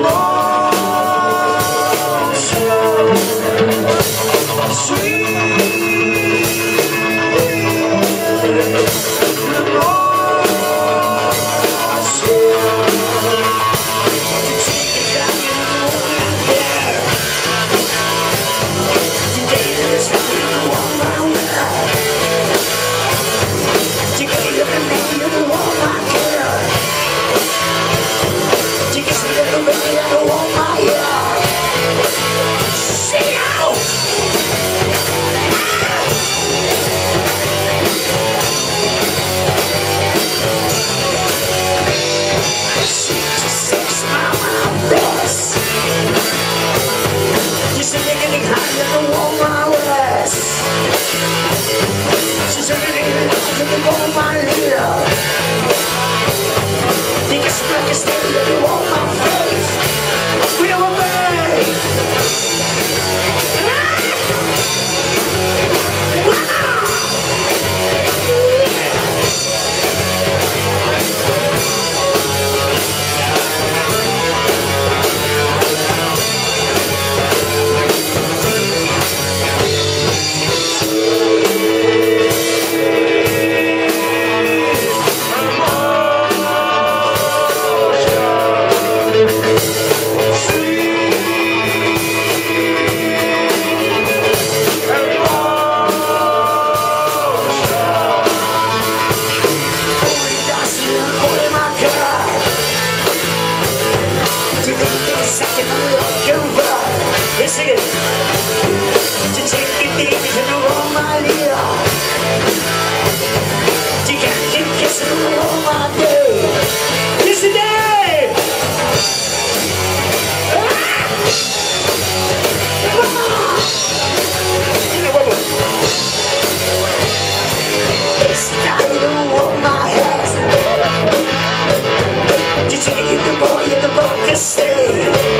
more. She's said. Think it's like it's there, you won't such a good girl. They sing it. To take your baby to the wrong idea. You can't the wrong idea. Listen my head. You the boy the stay.